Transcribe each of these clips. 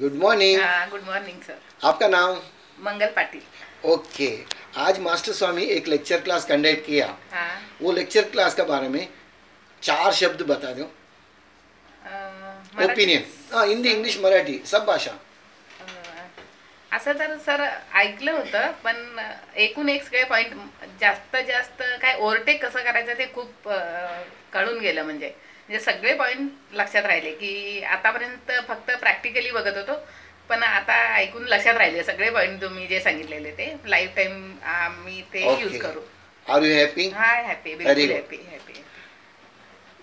Good morning good morning sir आपका नाम? Mangal Patil. Okay आज मास्टर स्वामी एक लेक्चर क्लास कंडक्ट किया। हाँ। वो लेक्चर क्लास के बारे में चार शब्द बता दो। ओपिनियन हाँ हिंदी इंग्लिश मराठी सब भाषा। असं तर सर ऐकलं होतं पण एकूण एक सगळे पॉईंट जास्त जास्त काय ओव्हरटेक कसं करायचं ते खूप कळून गेलं म्हणजे. म्हणजे सगळे पॉईंट लक्षात राहिले की आतापर्यंत फक्त प्रॅक्टिकली बघत होतो पण आता ऐकून लक्षात राहिले सगळे पॉईंट तुम्ही जे सांगितलेले ते. लाईफ टाईम आम्ही ते यूज करू. Are you happy hi happy बिलकुल. Happy happy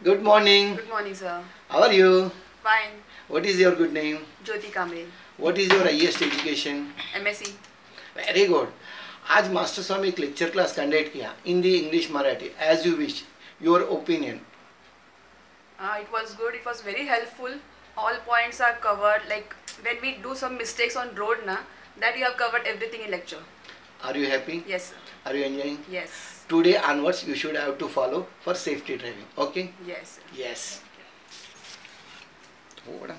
good morning, sir. How are you Fine. What is your good name Jyoti Kamble, what is your highest education MSc. Very good आज master Swami एक lecture class conduct किया Hindi English Marathi as you wish your opinion Uh, it was good. It was very helpful. All points are covered. Like when we do some mistakes on road, na that you have covered everything in lecture. Are you happy Yes, sir. Are you enjoying Yes. today onwards you should have to follow for safety driving okay Yes. Sir. yes थोड़ा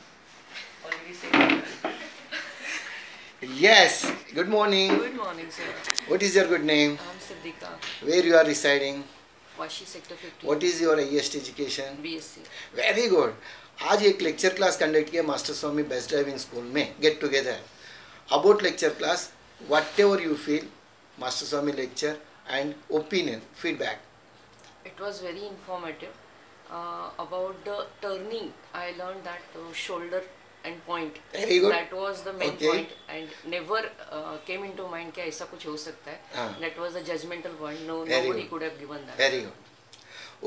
yes good morning Good morning, sir. what is your good name I'm Siddhika, where you are residing Washi Sector 50, what is your highest education BSc. Very good आज एक lecture class conduct किया master Swami best driving school में get together about lecture class whatever you feel master Swami lecture and opinion feedback It was very informative. Uh, about the turning, I learned that uh, shoulder and point. Very good. That was the main Okay. point and never uh, came into mind कि ऐसा कुछ हो सकता है. हाँ. That was a judgmental point. No, Very nobody good. could have given that. Very good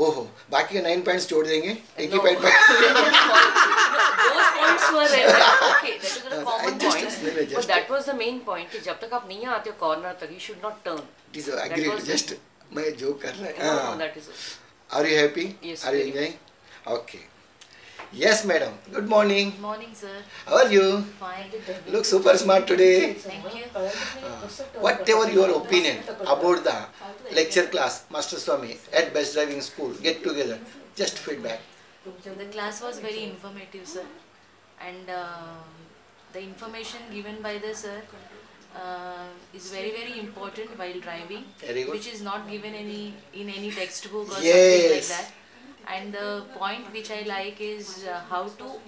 ओहो बाकी के नाइन पॉइंट्स जोड़ देंगे एक ही. पॉइंट पर okay. Was a I common just- point. नहीं, नहीं, But just- that was the main point कि जब तक आप नहीं आते corner तक, you should not turn. It is agreed was- just मैं जो कर रहा हूँ that is. Are you happy are you very enjoying Yes, madam. Good morning. Good morning, sir. How are you? Fine. Look super smart today. Thank you. Uh, whatever your opinion about the lecture class, Master Swami at Best Driving School, get together. Just feedback. The class was very informative, sir. And uh, the information given by the sir uh, is very very important while driving, which is not given any in any textbook or yes. something like that. And the point which I like is uh, how to um,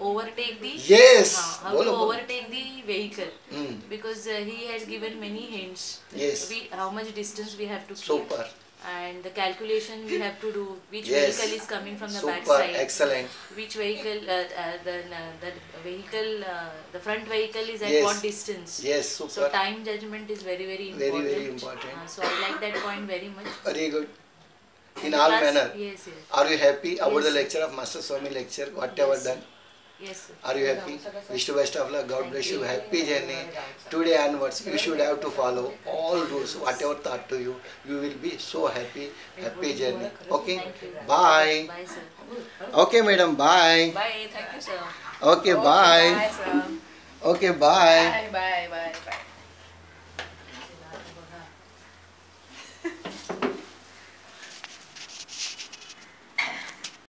overtake the Yes. uh, how to overtake the vehicle Hmm. because uh, he has given many hints. Yes. We how much distance we have to keep. super and the calculation we have to do which Yes. vehicle is coming from the back side excellent. Which vehicle uh, uh, the, uh, the vehicle uh, the front vehicle is at Yes. what distance? Yes so time judgment is very very Very, important very very important. Uh, so i like that point very much. Very good. In all plus- manner. yes yes. Are you happy? About Yes, the lecture of master swami lecture whatever Yes. done Yes. Are you happy? Wish you best of luck. God bless you. Happy journey. Today onwards, you should have to follow all rules, whatever taught to you. You will be so happy. Happy journey. Okay? Bye. Okay, madam. Bye. Bye. Thank you, sir. Okay, bye. Okay, bye. Bye.